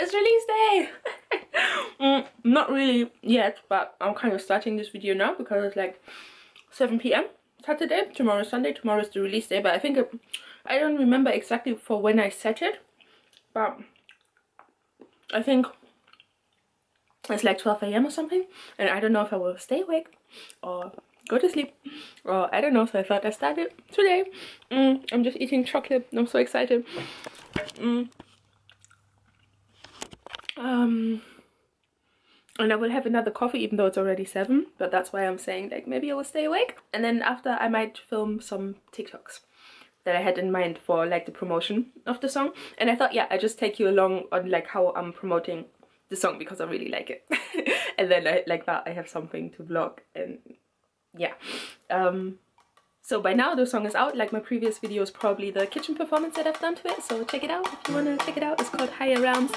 it's release day. Mm, not really yet but i'm kind of starting this video now because it's like 7 p.m saturday tomorrow sunday tomorrow is the release day but i think it, i don't remember exactly for when i set it but i think it's like 12 a.m or something and i don't know if i will stay awake or go to sleep or i don't know so i thought i started today. Mm, i'm just eating chocolate. I'm so excited. Mm. Um and I will have another coffee even though it's already 7 but that's why I'm saying like maybe I will stay awake. And then after I might film some TikToks that I had in mind for like the promotion of the song. And I thought yeah I just take you along on like how I'm promoting the song because I really like it. And then I, like that I have something to vlog and yeah. Um so by now the song is out. Like my previous video is probably the kitchen performance that I've done to it. So check it out if you want to check it out. It's called Higher Realms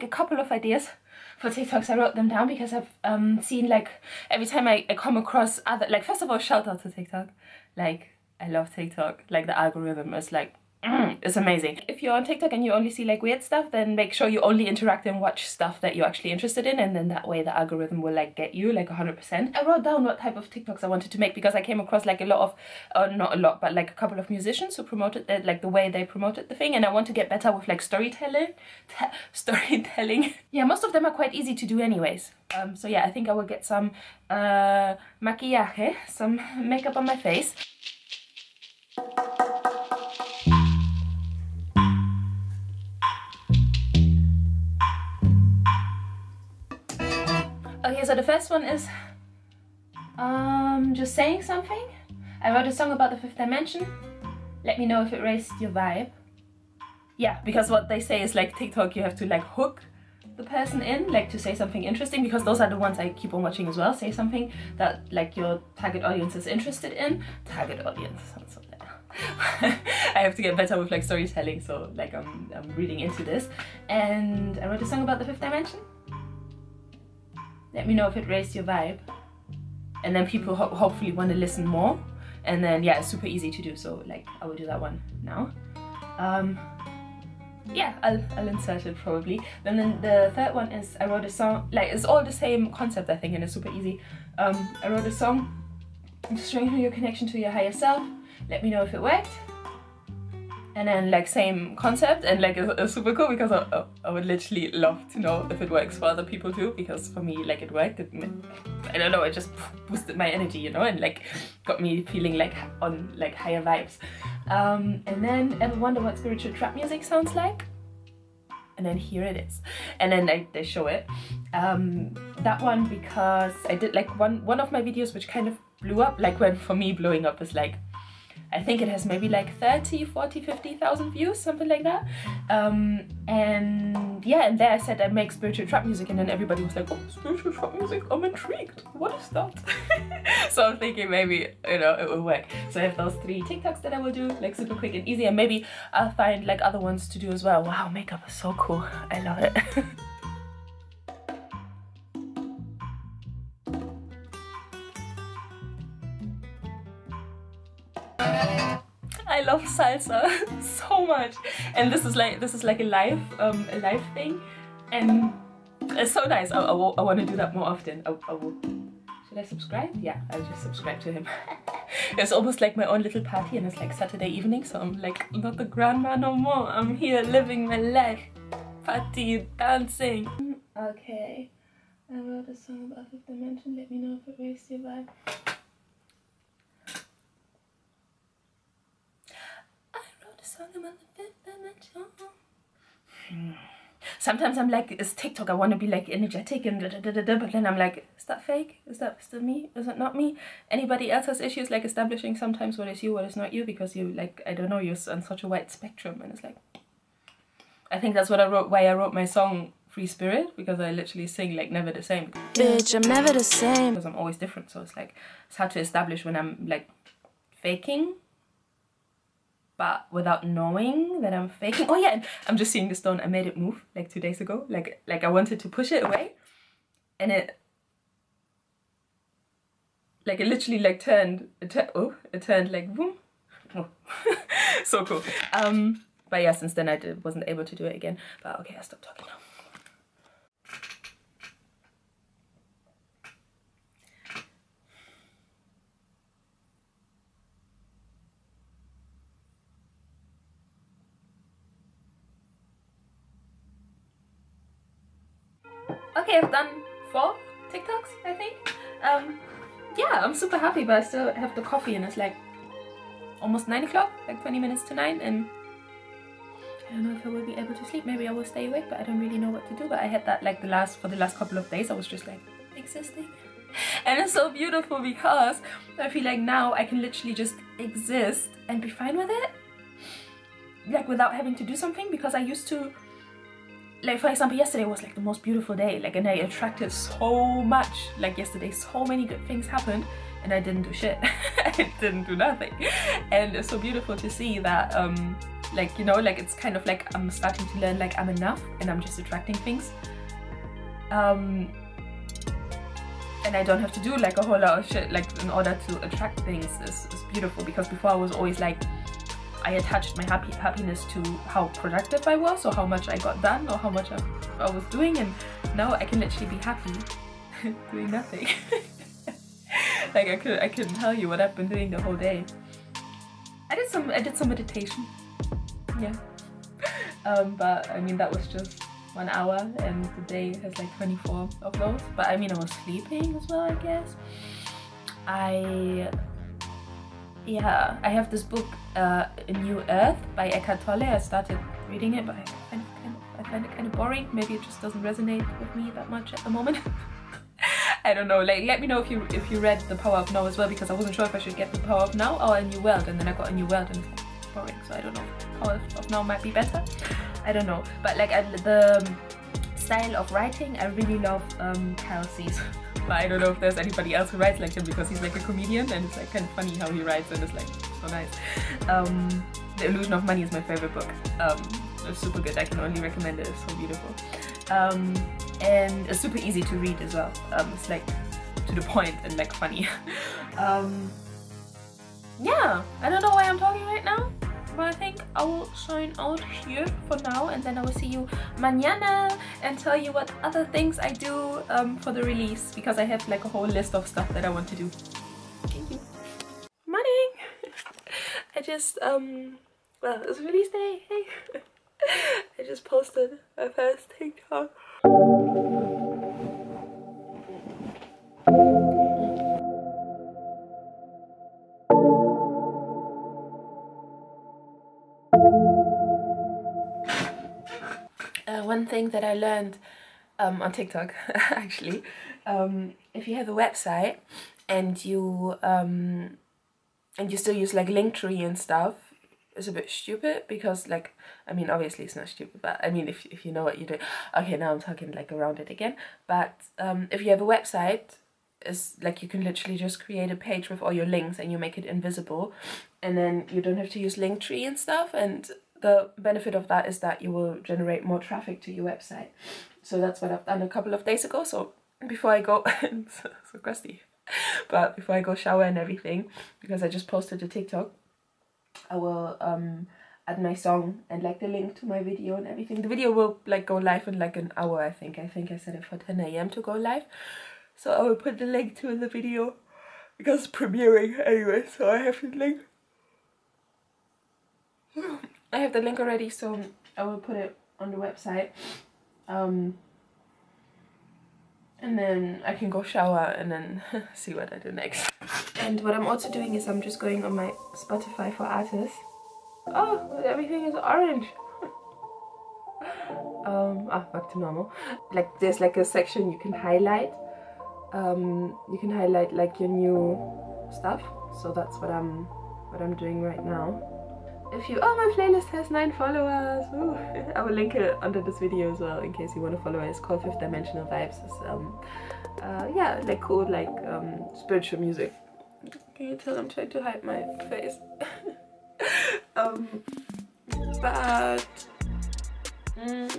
like a couple of ideas for TikToks. I wrote them down because I've um, seen like every time I, I come across other like first of all shout out to TikTok. Like I love TikTok. Like the algorithm is like Mm, it's amazing. If you're on TikTok and you only see like weird stuff, then make sure you only interact and watch stuff that you're actually interested in and then that way the algorithm will like get you like 100%. I wrote down what type of TikToks I wanted to make because I came across like a lot of, uh, not a lot, but like a couple of musicians who promoted it, like the way they promoted the thing and I want to get better with like storytelling. storytelling. yeah, most of them are quite easy to do anyways. Um, so yeah, I think I will get some uh, maquillaje, some makeup on my face. So the first one is um, just saying something. I wrote a song about the fifth dimension. Let me know if it raised your vibe. Yeah, because what they say is like TikTok, you have to like hook the person in, like to say something interesting, because those are the ones I keep on watching as well. Say something that like your target audience is interested in. Target audience, sounds so I have to get better with like storytelling, so like I'm, I'm reading into this. And I wrote a song about the fifth dimension let me know if it raised your vibe. And then people ho hopefully want to listen more. And then yeah it's super easy to do so like I will do that one now. Um, yeah I'll, I'll insert it probably. And then the third one is I wrote a song like it's all the same concept I think and it's super easy. Um, I wrote a song strengthen your connection to your higher self. Let me know if it worked and then like same concept and like it's, it's super cool because I, I, would literally love to know if it works for other people too because for me like it worked. It, I don't know it just boosted my energy you know and like got me feeling like on like higher vibes. Um, and then ever wonder what spiritual trap music sounds like? And then here it is. And then they show it. Um, that one because I did like one one of my videos which kind of blew up like when for me blowing up is like I think it has maybe like 30, 40, 50,000 views, something like that. Um, and yeah, and there I said I make spiritual trap music and then everybody was like, oh, spiritual trap music, I'm intrigued. What is that? so I'm thinking maybe, you know, it will work. So I have those three TikToks that I will do, like super quick and easy. And maybe I'll find like other ones to do as well. Wow, makeup is so cool. I love it. love salsa so much and this is like this is like a live um a live thing and it's so nice I, I, I want to do that more often I, I will should I subscribe? Yeah, I'll just subscribe to him. it's almost like my own little party and it's like Saturday evening so I'm like not the grandma no more. I'm here living my life. Party, dancing. Okay. I wrote a song about fifth dimension. Let me know if it raised your vibe. Sometimes I'm like, it's TikTok, I want to be like energetic and da, da, da, da, but then I'm like, is that fake? Is that still me? Is it not me? Anybody else has issues like establishing sometimes what is you, what is not you, because you like, I don't know, you're on such a wide spectrum and it's like, I think that's what I wrote, why I wrote my song free spirit because I literally sing like never the same. Bitch, I'm never the same. Because I'm always different, so it's like it's hard to establish when I'm like faking, but without knowing that I'm faking. Oh yeah, I'm just seeing the stone. I made it move like two days ago. Like like I wanted to push it away, and it like it literally like turned. It oh, it turned like boom. Oh. so cool. Um, but yeah, since then I did, wasn't able to do it again. But okay, I'll stop talking now. Yeah I'm super happy but I still have the coffee and it's like almost 9 o'clock like 20 minutes to 9 and I don't know if I will be able to sleep. Maybe I will stay awake but I don't really know what to do. But I had that like the last for the last couple of days I was just like existing. And it's so beautiful because I feel like now I can literally just exist and be fine with it like without having to do something because I used to like for example yesterday was like the most beautiful day like and I attracted so much. Like yesterday so many good things happened and I didn't do shit. I didn't do nothing. And it's so beautiful to see that um like you know like it's kind of like I'm starting to learn like I'm enough and I'm just attracting things. Um and I don't have to do like a whole lot of shit like in order to attract things. Is, is beautiful because before I was always like I attached my happy happiness to how productive I was or how much I got done or how much I, I was doing and now I can literally be happy doing nothing. like I could I couldn't tell you what I've been doing the whole day. I did some I did some meditation. Yeah. Um, but I mean that was just one hour and the day has like 24 of those. But I mean I was sleeping as well I guess. I yeah, I have this book, uh, A New Earth by Eckhart Tolle. I started reading it, but I find, kind of, I find it kind of boring. Maybe it just doesn't resonate with me that much at the moment. I don't know. Like, let me know if you if you read The Power of Now as well, because I wasn't sure if I should get The Power of Now or A New World, and then I got A New World, and it's boring. So I don't know. Power of Now might be better. I don't know. But like I, the style of writing, I really love um, Cease. but I don't know if there's anybody else who writes like him because he's like a comedian and it's like kind of funny how he writes and it's like so nice. Um, the Illusion of Money is my favorite book. Um, it's super good. I can only recommend it. It's so beautiful. Um, and it's super easy to read as well. Um, it's like to the point and like funny. um, yeah, I don't know why I'm talking right now but I think I will sign out here for now and then I will see you mañana and tell you what other things I do um, for the release because I have like a whole list of stuff that I want to do. Thank you. Morning! I just, um, well, it's release day, hey! I just posted my first TikTok. One thing that I learned um, on TikTok actually, um, if you have a website and you um, and you still use like Linktree and stuff, it's a bit stupid because like I mean obviously it's not stupid, but I mean if if you know what you do. Okay, now I'm talking like around it again. But um, if you have a website, it's like you can literally just create a page with all your links and you make it invisible, and then you don't have to use Linktree and stuff and the benefit of that is that you will generate more traffic to your website. So that's what I've done a couple of days ago. So before I go, so, so crusty, but before I go shower and everything, because I just posted a TikTok, I will um add my song and like the link to my video and everything. The video will like go live in like an hour, I think. I think I set it for 10 a.m. to go live. So I will put the link to the video because it's premiering anyway, so I have the link. I have the link already, so I will put it on the website. Um, and then I can go shower and then see what I do next. And what I'm also doing is I'm just going on my Spotify for artists. Oh, everything is orange. um, ah, back to normal. Like there's like a section you can highlight. Um, you can highlight like your new stuff. So that's what I'm what I'm doing right now. If you oh my playlist has nine followers. Ooh. i will link it under this video as well in case you want to follow it. It's called fifth dimensional vibes. It's um uh yeah like cool like um spiritual music. Can you tell i'm trying to hide my face. Um but mm,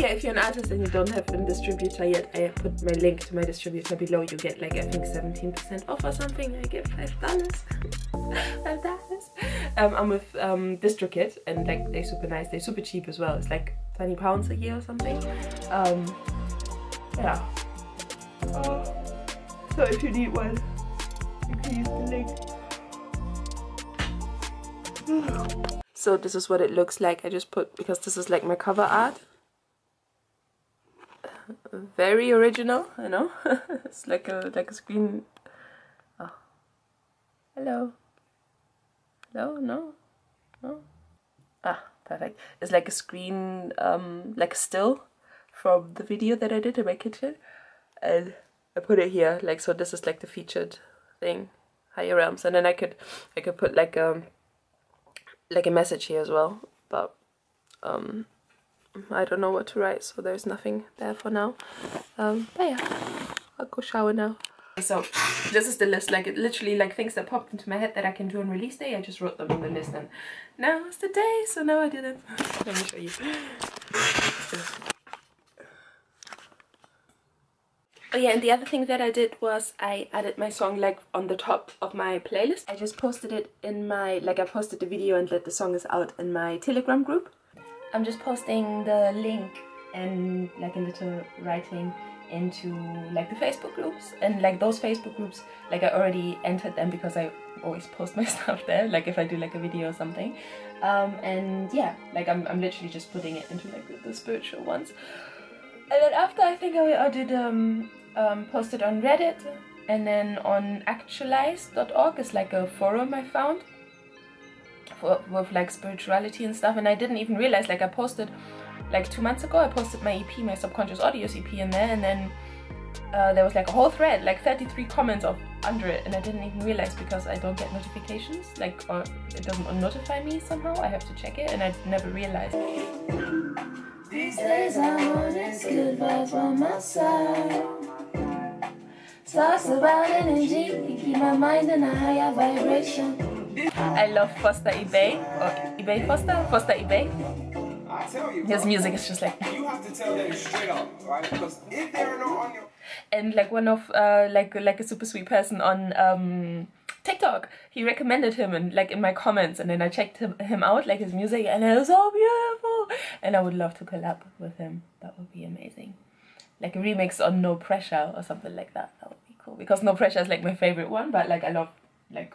yeah if you're an artist and you don't have a distributor yet i put my link to my distributor below. You get like i think 17 percent off or something. I get five dollars. Five dollars. Um i'm with um distrokid and like they're super nice. They're super cheap as well. It's like 20 pounds a year or something. Um yeah. Uh, so if you need one you can use the link. So this is what it looks like. I just put because this is like my cover art very original i know? It's like a like a screen. Oh hello. Hello? No? No? Ah perfect. It's like a screen um like a still from the video that i did in my kitchen. And i put it here like so this is like the featured thing. Higher realms and then i could i could put like um like a message here as well. But um I don't know what to write so there's nothing there for now um but yeah I'll go shower now so this is the list like it literally like things that popped into my head that I can do on release day I just wrote them on the list and now is the day so now I did it let me show you Oh yeah, and the other thing that I did was I added my song like on the top of my playlist. I just posted it in my, like I posted the video and that the song is out in my Telegram group. I'm just posting the link and like a little writing into like the Facebook groups. And like those Facebook groups like I already entered them because I always post my stuff there like if I do like a video or something. Um, and yeah like I'm, I'm literally just putting it into like the, the spiritual ones. And then after I think I, I did um, um, posted on Reddit and then on actualize.org is like a forum I found for, with like spirituality and stuff and I didn't even realize like I posted like two months ago I posted my EP my subconscious audio EP in there and then uh, there was like a whole thread like 33 comments of under it and I didn't even realize because I don't get notifications like or it doesn't notify me somehow I have to check it and I never realized these days I'm on this good my side about energy, keep my mind in a higher vibration. I love Foster eBay, or eBay Foster, Foster eBay. I tell you, His music is just like You have to tell them straight up, right? Because if they're not on your and like one of uh like like a super sweet person on um TikTok. He recommended him and like in my comments and then I checked him, him out like his music and it was so beautiful and I would love to collab with him. That would be amazing. Like a remix on No Pressure or something like that. That would be cool because No Pressure is like my favorite one but like I love like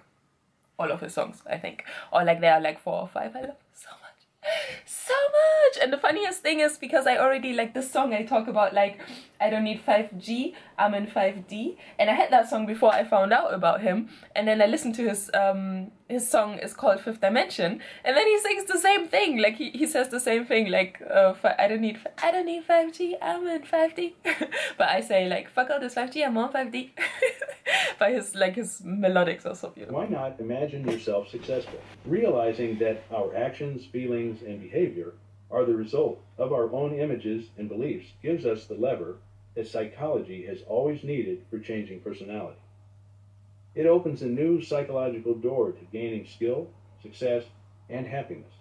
all of his songs I think. Or like there are like four or five. I love so much. So much. And the funniest thing is because i already like this song i talk about like i don't need 5g i'm in 5d and i had that song before i found out about him. And then i listened to his um his song is called fifth dimension. And then he sings the same thing. Like he, he says the same thing like uh, i don't need i don't need 5g i'm in 5d but i say like fuck all this 5g i'm on 5d but his like his melodics are so beautiful. Why not imagine yourself successful, realizing that our actions, feelings, and behavior are the result of our own images and beliefs gives us the lever that psychology has always needed for changing personality. It opens a new psychological door to gaining skill, success, and happiness.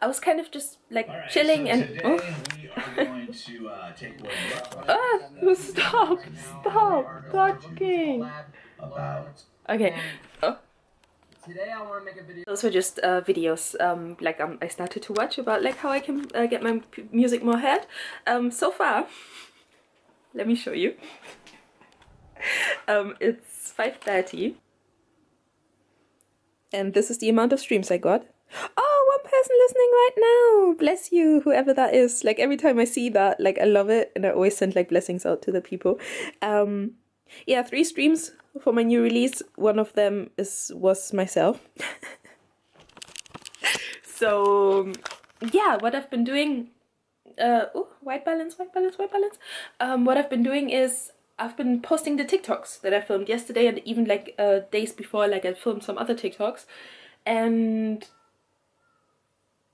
i was kind of just like All right, chilling so and today oh. we are going to uh, take what you Ah, stop, stop talking. about Okay. Oh. Today I want to make a video. Those were just uh, videos um, like um, I started to watch about like how I can uh, get my music more heard. Um, so far, let me show you. um, it's 5.30 and this is the amount of streams I got. Oh, one person listening right now. Bless you, whoever that is. Like every time I see that, like I love it and I always send like blessings out to the people. Um, yeah, three streams for my new release. One of them is was myself. so yeah, what I've been doing uh oh, white balance, white balance, white balance. Um what I've been doing is I've been posting the TikToks that I filmed yesterday and even like uh, days before, like I filmed some other TikToks, and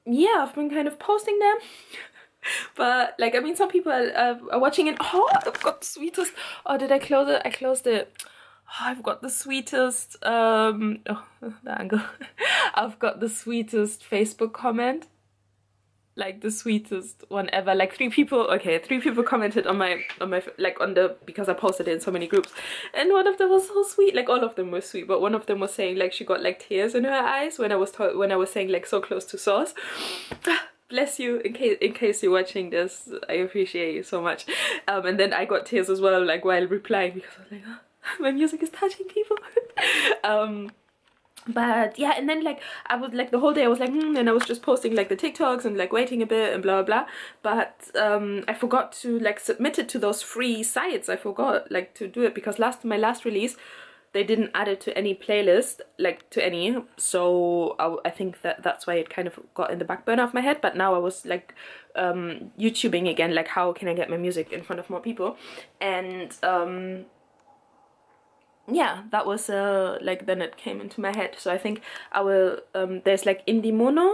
yeah, I've been kind of posting them. but like I mean, some people are, are, watching it. Oh, I've got the sweetest. Oh, did I close it? I closed it. Oh, I've got the sweetest. Um, oh, the angle. I've got the sweetest Facebook comment like the sweetest one ever like three people okay three people commented on my on my like on the because i posted it in so many groups and one of them was so sweet like all of them were sweet but one of them was saying like she got like tears in her eyes when i was when i was saying like so close to source bless you in case in case you're watching this i appreciate you so much. Um and then i got tears as well like while replying because i was like oh, my music is touching people. Um but yeah and then like i was like the whole day i was like hmm, and i was just posting like the tiktoks and like waiting a bit and blah blah blah. But um i forgot to like submit it to those free sites. I forgot like to do it because last my last release they didn't add it to any playlist like to any. So I, I think that that's why it kind of got in the back burner of my head. But now i was like um youtubing again like how can i get my music in front of more people? And um yeah that was uh like then it came into my head. So i think i will um there's like indie mono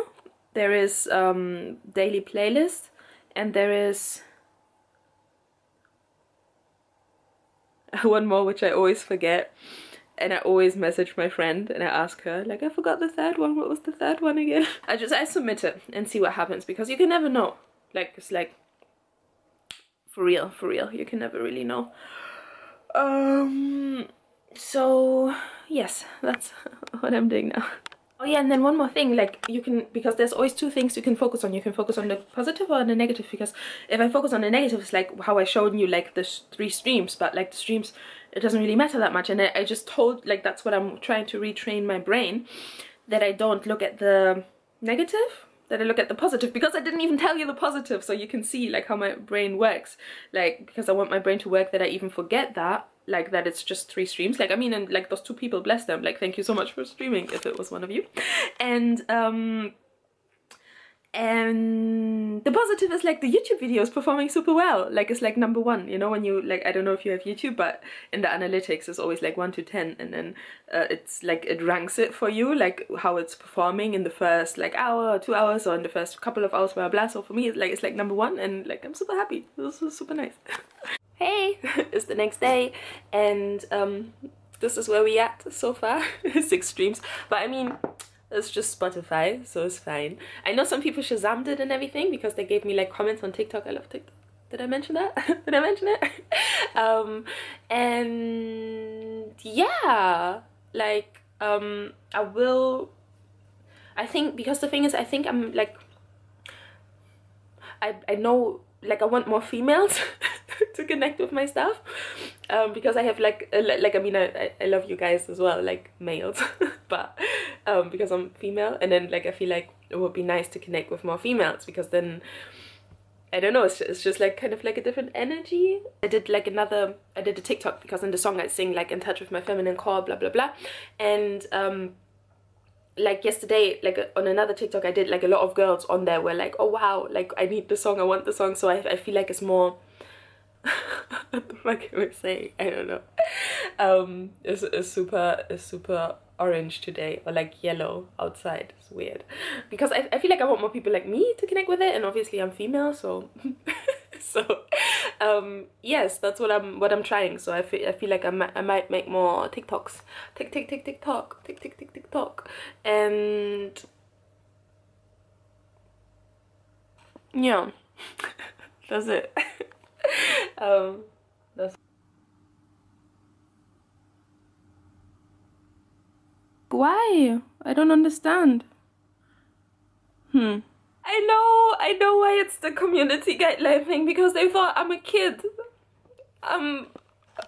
there is um daily playlist and there is one more which i always forget and I always message my friend and I ask her like I forgot the third one. What was the third one again? I just I submit it and see what happens because you can never know. Like it's like for real for real. You can never really know. Um so yes that's what i'm doing now oh yeah and then one more thing like you can because there's always two things you can focus on. You can focus on the positive or the negative because if i focus on the negative it's like how i showed you like the three streams but like the streams it doesn't really matter that much. And I, I just told like that's what i'm trying to retrain my brain that i don't look at the negative that I look at the positive because I didn't even tell you the positive. So you can see like how my brain works. Like because I want my brain to work that I even forget that like that it's just three streams. Like i mean and like those two people bless them. Like thank you so much for streaming if it was one of you. And um and the positive is like the youtube video is performing super well. Like it's like number one you know when you like i don't know if you have youtube but in the analytics it's always like one to ten and then uh, it's like it ranks it for you like how it's performing in the first like hour or two hours or in the first couple of hours blah blah so for me it's like it's like number one and like i'm super happy. This is super nice hey it's the next day. And um this is where we at so far six streams. But i mean it's just spotify so it's fine. I know some people shazammed it and everything because they gave me like comments on tiktok. I love tiktok. Did i mention that? Did i mention it? Um and yeah like um i will i think because the thing is i think i'm like i i know like i want more females to connect with my stuff um, because I have like like I mean I, I love you guys as well like males but um, because I'm female and then like I feel like it would be nice to connect with more females because then I don't know, it's just, it's just like kind of like a different energy. I did like another, I did a TikTok because in the song I sing like in touch with my feminine core, blah, blah, blah. And um, like yesterday, like on another TikTok I did, like a lot of girls on there were like, oh wow, like I need the song, I want the song. So I, I feel like it's more, what the fuck am I saying? I don't know. Um, it's, it's super, it's super orange today or like yellow outside. It's weird. Because I, I feel like I want more people like me to connect with it and obviously I'm female so so um yes that's what I'm what I'm trying. So I feel, I feel like I might, I might make more TikToks. Tick tick tick tock. Tick tick tick tock. And yeah. That's it um that's Why? I don't understand. Hmm. I know, I know why it's the community guideline thing because they thought I'm a kid. I'm,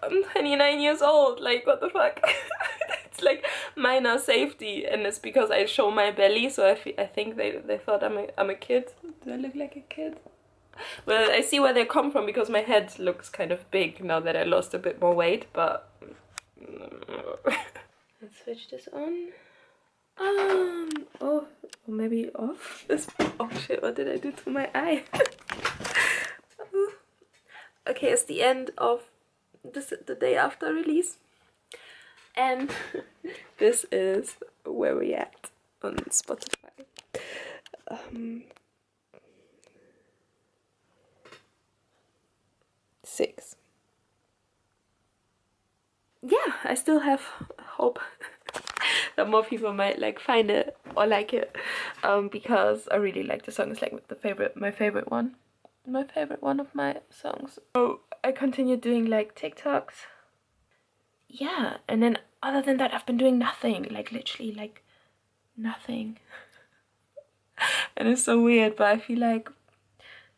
I'm 29 years old. Like, what the fuck? it's like minor safety, and it's because I show my belly, so I, I think they, they thought I'm a, I'm a kid. Do I look like a kid? Well, I see where they come from because my head looks kind of big now that I lost a bit more weight, but. Let's switch this on. Um, oh, maybe off this. Oh shit, what did I do to my eye? okay, it's the end of this the day after release. And this is where we at on Spotify. Um, six. Yeah, I still have hope that more people might like find it or like it um, because I really like the song. It's like the favorite, my favorite one, my favorite one of my songs. So I continued doing like TikToks. Yeah, and then other than that, I've been doing nothing. Like literally, like nothing. and it's so weird, but I feel like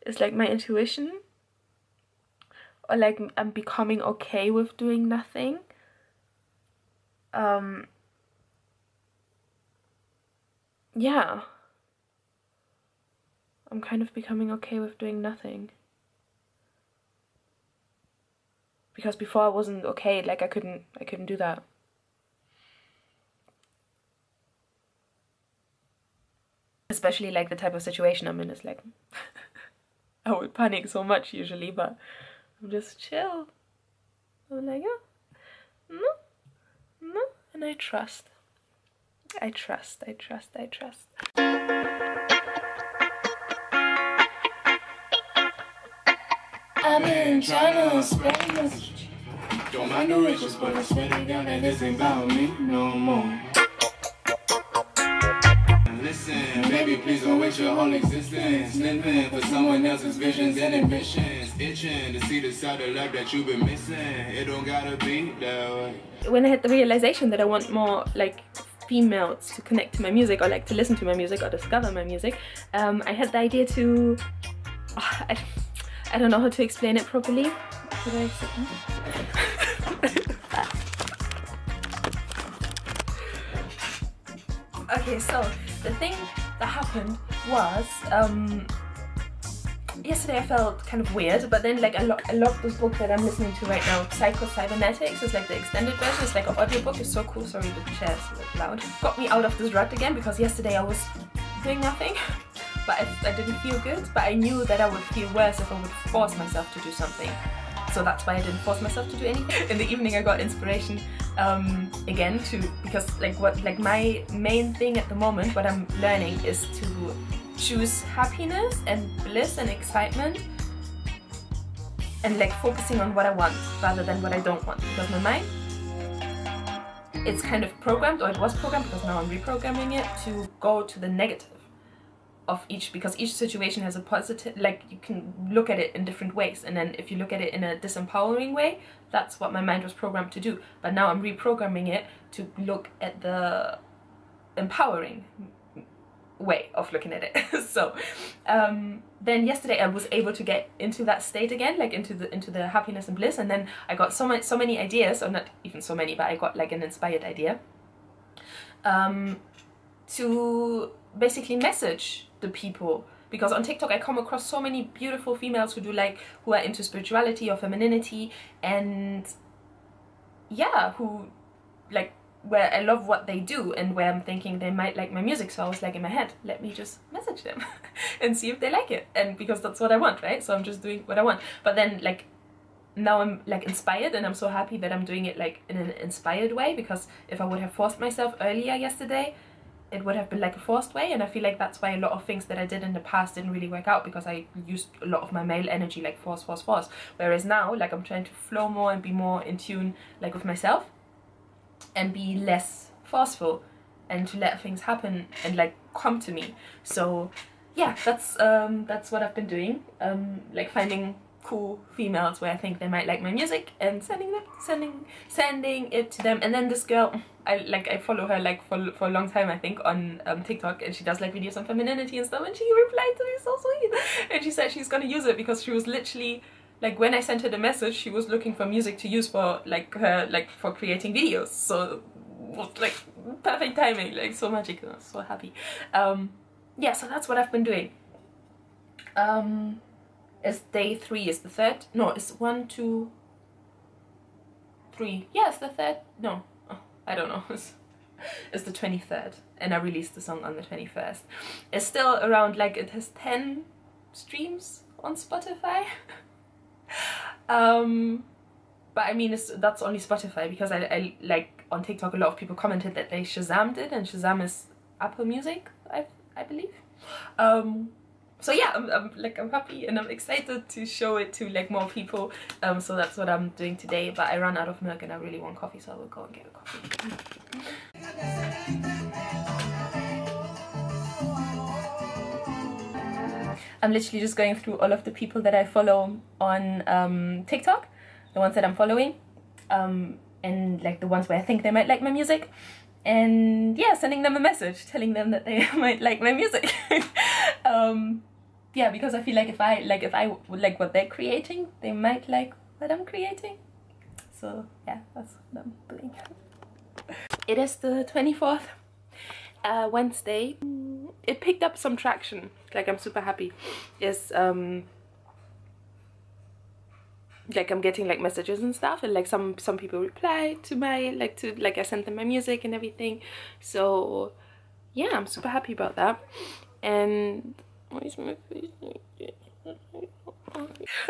it's like my intuition or like I'm becoming okay with doing nothing. Um yeah. I'm kind of becoming okay with doing nothing. Because before I wasn't okay, like I couldn't I couldn't do that. Especially like the type of situation I'm in is like I would panic so much usually, but I'm just chill. I'm like, oh, no, no, and I trust. I trust, I trust, I trust. Been trying to spread. Don't mind the riches, but I swear to God that this ain't about me no more. Listen, baby, please don't waste your whole existence living for someone else's visions and ambitions. Itching to see the side of life that you've been missing. It don't gotta be that way. When I had the realization that I want more like females to connect to my music or like to listen to my music or discover my music, um, I had the idea to. Oh, I, I don't know how to explain it properly. Okay, so the thing that happened was um, yesterday I felt kind of weird, but then like I, lo I love this book that I'm listening to right now, Psycho Cybernetics. It's like the extended version. It's like an audiobook. It's so cool. Sorry, the chair's a bit loud. Got me out of this rut again because yesterday I was doing nothing. But I, I didn't feel good, but I knew that I would feel worse if I would force myself to do something. So that's why I didn't force myself to do anything. In the evening I got inspiration um, again to because like what like my main thing at the moment what I'm learning is to choose happiness and bliss and excitement and like focusing on what I want rather than what I don't want. Because my mind it's kind of programmed or it was programmed because now I'm reprogramming it to go to the negative of each because each situation has a positive like you can look at it in different ways. And then if you look at it in a disempowering way that's what my mind was programmed to do. But now i'm reprogramming it to look at the empowering way of looking at it. So um, then yesterday i was able to get into that state again like into the into the happiness and bliss and then i got so much so many ideas or not even so many but i got like an inspired idea um, to basically message the people. Because on TikTok I come across so many beautiful females who do like who are into spirituality or femininity and yeah who like where I love what they do and where I'm thinking they might like my music. So I was like in my head let me just message them and see if they like it. And because that's what I want right? So I'm just doing what I want. But then like now I'm like inspired and I'm so happy that I'm doing it like in an inspired way because if I would have forced myself earlier yesterday it would have been like a forced way. And I feel like that's why a lot of things that I did in the past didn't really work out because I used a lot of my male energy like force force force. Whereas now like I'm trying to flow more and be more in tune like with myself and be less forceful and to let things happen and like come to me. So yeah that's um that's what I've been doing. Um like finding cool females where I think they might like my music and sending them sending sending it to them. And then this girl I like I follow her like for, for a long time I think on um, TikTok and she does like videos on femininity and stuff and she replied to me so sweet. And she said she's gonna use it because she was literally like when I sent her the message she was looking for music to use for like her like for creating videos. So was like perfect timing like so magical so happy. Um yeah so that's what I've been doing. Um is day three is the third? No it's one two three. Yeah it's the third. No oh, i don't know. It's, it's the 23rd and i released the song on the 21st it's still around like it has 10 streams on spotify um but I mean, that's only Spotify because I, I like on TikTok a lot of people commented that they Shazammed it, and Shazam is Apple Music, I I believe. Um, so yeah, I'm, I'm like I'm happy and I'm excited to show it to like more people. Um, so that's what I'm doing today. But I ran out of milk and I really want coffee, so I will go and get a coffee. I'm literally just going through all of the people that I follow on um, TikTok, the ones that I'm following, um, and like the ones where I think they might like my music, and yeah, sending them a message telling them that they might like my music. um, yeah, because I feel like if I like if I like what they're creating, they might like what I'm creating. So yeah, that's what I'm doing. It is the 24th, uh, Wednesday. It picked up some traction. Like I'm super happy. Yes, um, like I'm getting like messages and stuff, and like some some people reply to my like to like I sent them my music and everything. So yeah, I'm super happy about that. And?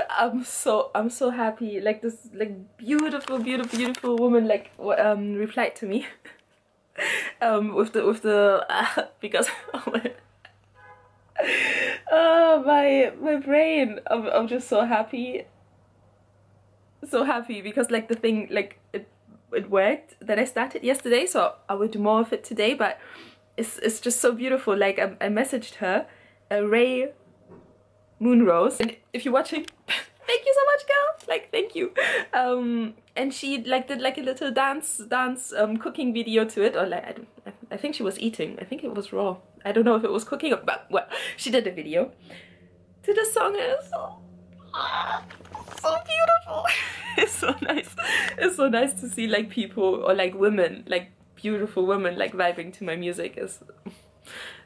I'm so I'm so happy. Like this like beautiful, beautiful, beautiful woman like um replied to me. um with the with the uh, because oh my, my brain. I'm, I'm just so happy. So happy because like the thing like it it worked. That I started yesterday so I will do more of it today but it's it's just so beautiful. Like I, I messaged her uh, Ray Moonrose and if you're watching much girl. Like thank you. Um and she like did like a little dance dance um cooking video to it or like I I think she was eating. I think it was raw. I don't know if it was cooking or but well she did a video. To the song it's so beautiful. It's so nice. It's so nice to see like people or like women like beautiful women like vibing to my music. Is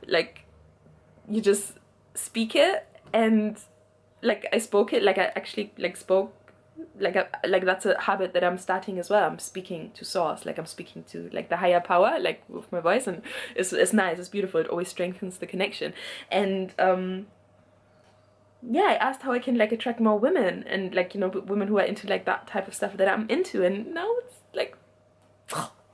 like you just speak it and like I spoke it like I actually like spoke like I, like that's a habit that I'm starting as well. I'm speaking to source, like I'm speaking to like the higher power, like with my voice, and it's it's nice, it's beautiful. It always strengthens the connection. And um, yeah, I asked how I can like attract more women and like you know women who are into like that type of stuff that I'm into, and now it's like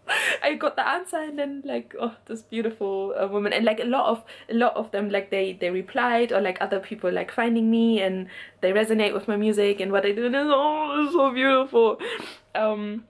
I got the answer, and then like oh, this beautiful uh, woman, and like a lot of a lot of them like they they replied, or like other people like finding me, and they resonate with my music and what I do, and it's oh, it's so beautiful. Um,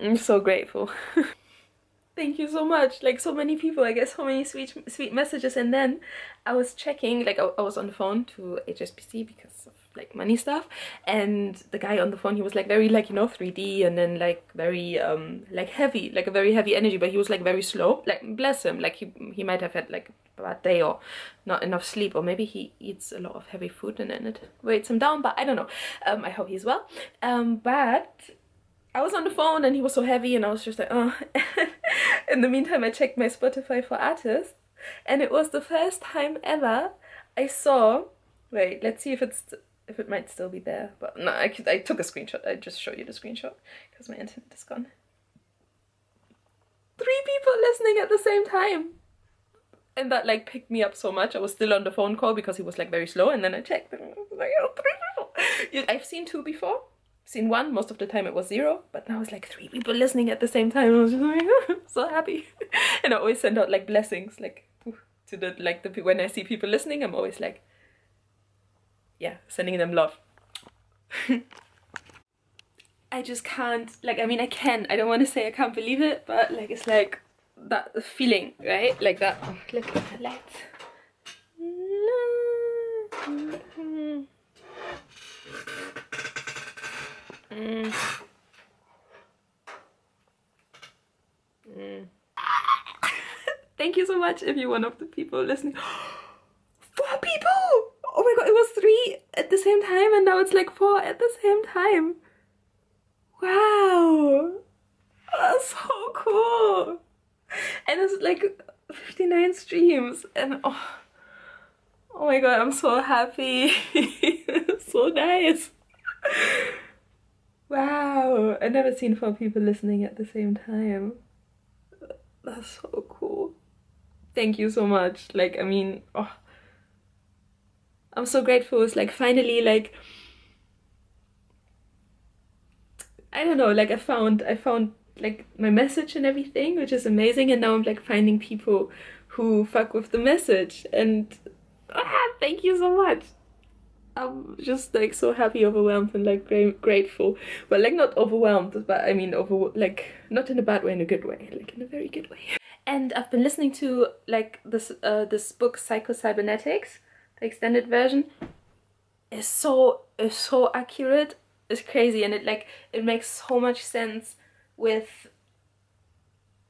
I'm so grateful. Thank you so much. Like so many people, I get so many sweet sweet messages, and then I was checking, like I, I was on the phone to HSBC because like money stuff and the guy on the phone he was like very like you know 3d and then like very um like heavy like a very heavy energy but he was like very slow like bless him like he he might have had like a bad day or not enough sleep or maybe he eats a lot of heavy food and then it weights him down but i don't know um i hope he's well um but I was on the phone and he was so heavy and I was just like, oh. In the meantime, I checked my Spotify for artists and it was the first time ever I saw. Wait, let's see if it's if it might still be there. But no, I, I took a screenshot. I just show you the screenshot because my internet is gone. Three people listening at the same time. And that like picked me up so much. I was still on the phone call because he was like very slow. And then I checked and I was like, oh, three people. I've seen two before. Seen one. Most of the time it was zero. But now it's like three people listening at the same time. I was just like, so happy. and I always send out like blessings, like to the like the when I see people listening. I'm always like, yeah, sending them love. I just can't, like, I mean, I can. I don't want to say I can't believe it, but like, it's like that feeling, right? Like that. Oh, look at the lights. Mm. Mm. Thank you so much if you're one of the people listening. Four people! Oh my god, it was three at the same time and now it's like four at the same time. Wow. That's so cool. And it's like 59 streams and oh, oh my god, I'm so happy. so nice. Wow, I've never seen four people listening at the same time. That's so cool. Thank you so much. Like, I mean, oh, I'm so grateful. It's like finally like I don't know, like I found I found like my message and everything, which is amazing, and now I'm like finding people who fuck with the message and ah, thank you so much. I'm just like so happy, overwhelmed, and like gra- grateful. But like not overwhelmed, but I mean over like not in a bad way, in a good way, like in a very good way. And I've been listening to like this uh this book Psycho Cybernetics, the extended version. is so is so accurate. It's crazy, and it like it makes so much sense with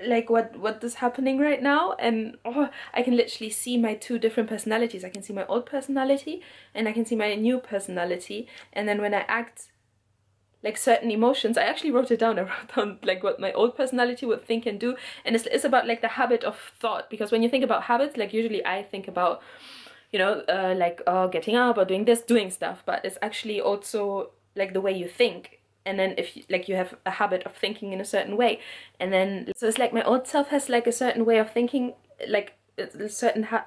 like what what is happening right now. And oh i can literally see my two different personalities. I can see my old personality and i can see my new personality. And then when i act like certain emotions i actually wrote it down. I wrote down like what my old personality would think and do. And it's, it's about like the habit of thought. Because when you think about habits like usually i think about you know uh, like uh, getting up or doing this doing stuff. But it's actually also like the way you think. And then if you, like you have a habit of thinking in a certain way. And then so it's like my old self has like a certain way of thinking like a certain ha-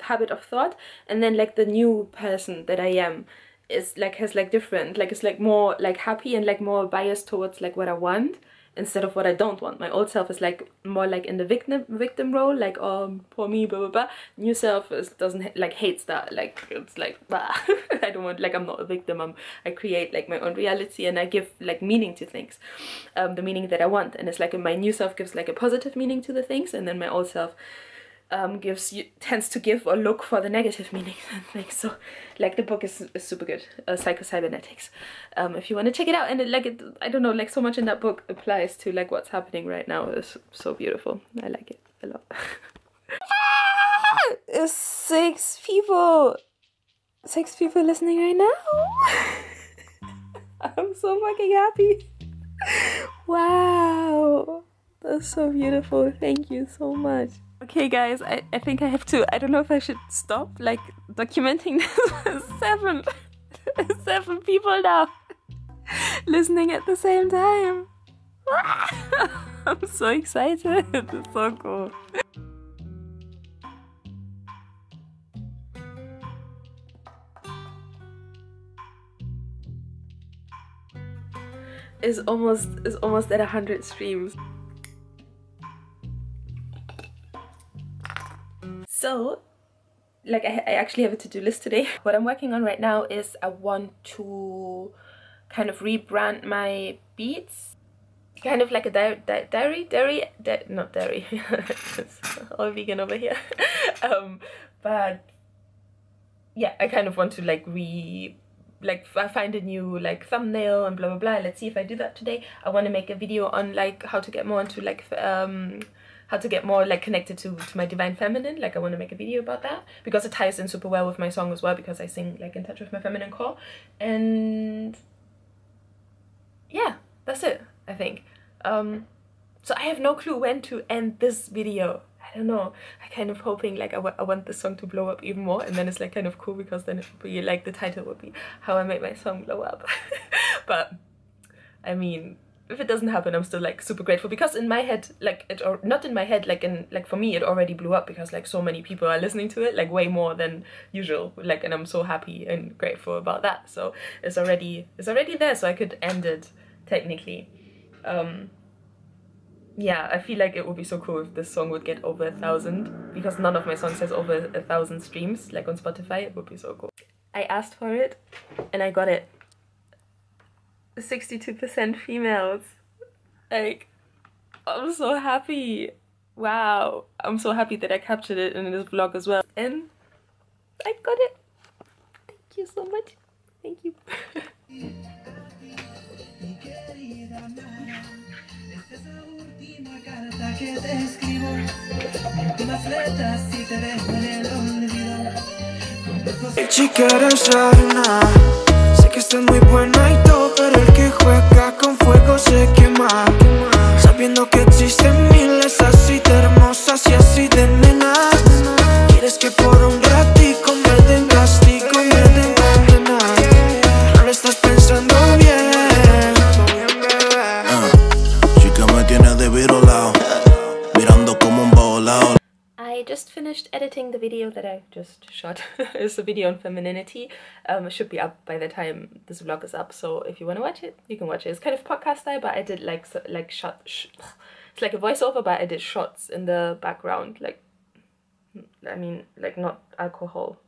habit of thought. And then like the new person that i am is like has like different like it's like more like happy and like more biased towards like what i want instead of what I don't want. My old self is like more like in the victim victim role, like oh poor me, blah blah blah. New self is doesn't like hates that. Like it's like bah. I don't want like I'm not a victim. I'm I create like my own reality and I give like meaning to things, um, the meaning that I want. And it's like my new self gives like a positive meaning to the things, and then my old self um, gives you tends to give or look for the negative meaning and things. So, like the book is, is super good, uh, Psycho Cybernetics. Um, if you want to check it out, and it, like it, I don't know, like so much in that book applies to like what's happening right now. It's so beautiful. I like it a lot. Six people, six people listening right now. I'm so fucking happy. Wow, that's so beautiful. Thank you so much. Okay, guys, I, I think I have to. I don't know if I should stop like documenting this. seven, seven people now listening at the same time. I'm so excited. It's so cool. Is almost is almost at hundred streams. So, like I, I actually have a to-do list today. What I'm working on right now is I want to kind of rebrand my beats. Kind of like a di di dairy, dairy, di not dairy. it's all vegan over here. um, but yeah, I kind of want to like re like I find a new like thumbnail and blah blah blah. Let's see if I do that today. I want to make a video on like how to get more into like um how to get more like connected to, to my divine feminine like i want to make a video about that because it ties in super well with my song as well because i sing like in touch with my feminine core and yeah that's it i think um so i have no clue when to end this video I don't know. I kind of hoping like I, I want the song to blow up even more and then it's like kind of cool because then it would be like the title would be how I made my song blow up. but I mean if it doesn't happen i'm still like super grateful because in my head like it or not in my head like in like for me it already blew up because like so many people are listening to it like way more than usual like and i'm so happy and grateful about that. So it's already it's already there so i could end it technically. Um yeah i feel like it would be so cool if this song would get over a thousand because none of my songs has over a thousand streams like on spotify. It would be so cool. I asked for it and i got it 62% females. Like, I'm so happy. Wow. I'm so happy that I captured it in this vlog as well. And I got it. Thank you so much. Thank you. Chica eres reina Sé que estás muy buena y todo Pero el que juega con fuego se quema. Sabiendo que existen miles I just shot. it's a video on femininity. Um, it should be up by the time this vlog is up. So if you want to watch it, you can watch it. It's kind of podcast style, but I did like so, like shot. Sh it's like a voiceover, but I did shots in the background. Like, I mean, like not alcohol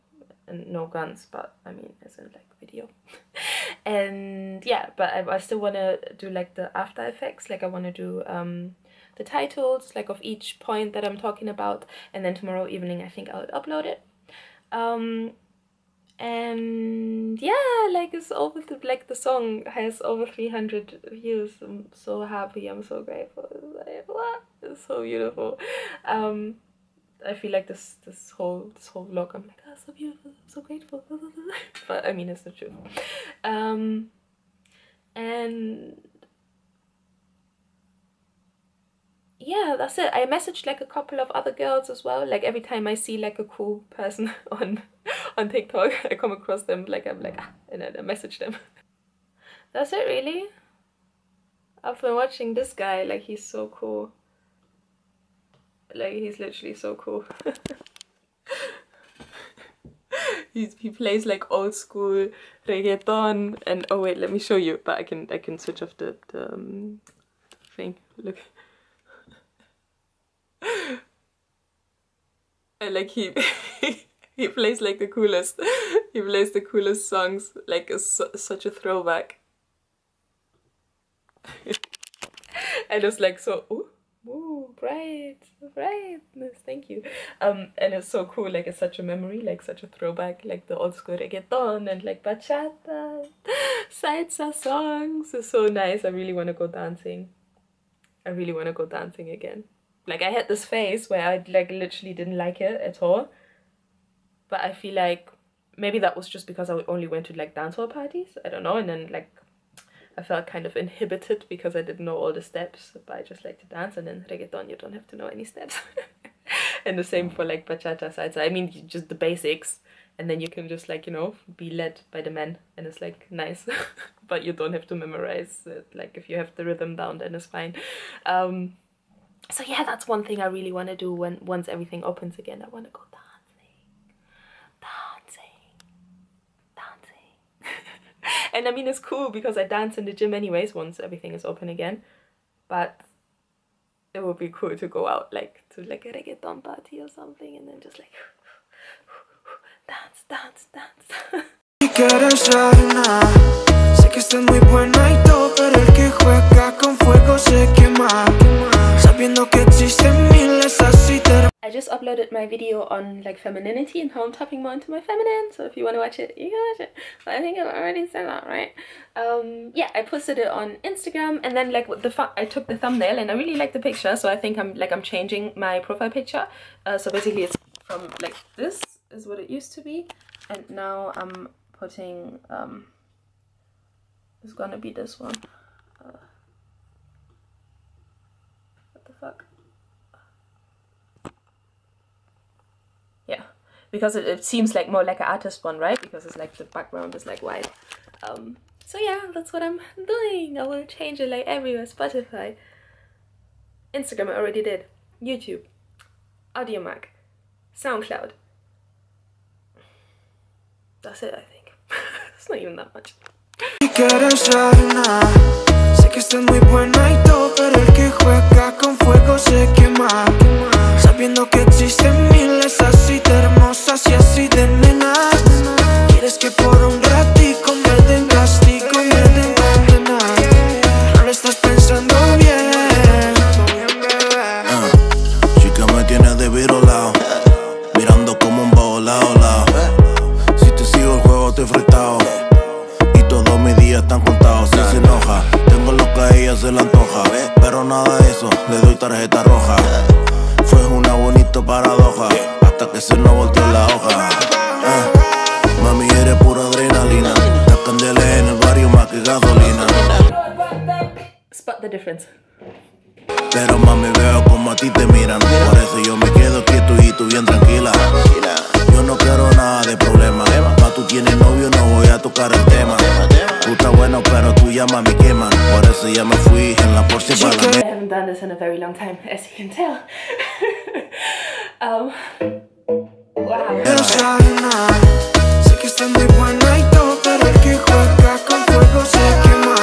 and no guns, but I mean, as in like video. and yeah, but I, I still want to do like the after effects. Like I want to do um the titles like of each point that I'm talking about and then tomorrow evening I think I'll upload it. Um and yeah like it's over the, like the song has over 300 views I'm so happy I'm so grateful. It's like what? It's so beautiful. Um I feel like this this whole this whole vlog I'm like oh so beautiful I'm so grateful. But I mean it's the truth. Um and yeah that's it. I messaged like a couple of other girls as well. Like every time i see like a cool person on on tiktok i come across them like i'm like ah, and i message them. That's it really. I've been watching this guy like he's so cool. Like he's literally so cool. He's, he plays like old school reggaeton and oh wait let me show you but i can i can switch off the, the um, thing. Look and like he he plays like the coolest he plays the coolest songs like such a throwback. And it's like so ooh, ooh bright brightness thank you. Um and it's so cool like it's such a memory like such a throwback like the old school reggaeton and like bachata salsa songs. It's so nice i really want to go dancing. I really want to go dancing again like I had this phase where I like literally didn't like it at all. But I feel like maybe that was just because I only went to like dancehall parties. I don't know. And then like I felt kind of inhibited because I didn't know all the steps. But I just like to dance. And then reggaeton, you don't have to know any steps. and the same for like bachata salsa. I mean, just the basics. And then you can just like, you know, be led by the men. And it's like nice. but you don't have to memorize it. Like if you have the rhythm down, then it's fine. Um, so yeah that's one thing i really want to do when once everything opens again. I want to go dancing. Dancing. Dancing. And i mean it's cool because i dance in the gym anyways once everything is open again. But it would be cool to go out like to like a reggaeton party or something and then just like dance dance dance Sé que estás muy buena y todo, pero el que juega con fuego se quema. I just uploaded my video on like femininity and how I'm tapping more into my feminine. So if you want to watch it, you can watch it. But I think I've already said that, right? Um, yeah, I posted it on Instagram and then like the I took the thumbnail and I really like the picture. So I think I'm like I'm changing my profile picture. Uh, so basically it's from like this is what it used to be, and now I'm putting um, gonna be this one. Uh, what the fuck? Yeah, because it, it seems like more like an artist one, right? Because it's like the background is like white. Um, so yeah, that's what I'm doing. I will change it like everywhere. Spotify, Instagram I already did, YouTube, Audiomack, SoundCloud. That's it, I think. It's not even that much. que estás muy buena y todo, pero el que juega con fuego se quema. Sabiendo que existen miles así de hermosas y así de nenas. Quieres que por un llama me queman. Por eso ya me fui en la Porsche para la I haven't done this in a very long time, as you can tell. um, wow. Pero sabe nada. Sé que estás muy buena y todo, pero el que juega con fuego se quema.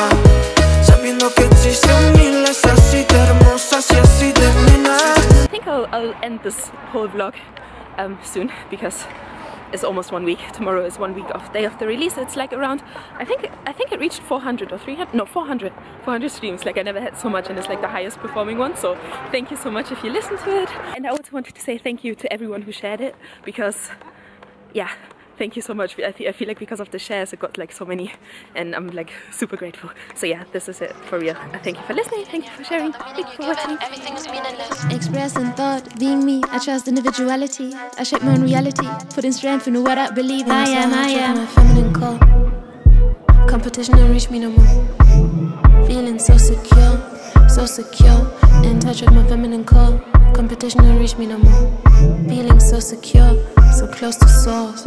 Sabiendo que existen miles así de hermosas y así de nenas. I think I'll, I'll end this whole vlog um, soon because it's almost one week. Tomorrow is one week of day of the release. It's like around, I think I think it reached 400 or 300, no 400, 400 streams. Like I never had so much and it's like the highest performing one. So thank you so much if you listen to it. And I also wanted to say thank you to everyone who shared it because yeah, thank you so much. I, th- I feel like because of the shares, I got like so many, and I'm like super grateful. So yeah, this is it for real. Thank you for listening. Thank you for sharing. Thank you for watching. Expressing thought, being me, I trust individuality. I shape my own reality, putting strength into what I believe I am. I am my feminine call. Competition don't reach me no more. Feeling so secure, so secure. In touch with my feminine call. Competition don't reach me no more. Feeling so secure, so close to souls.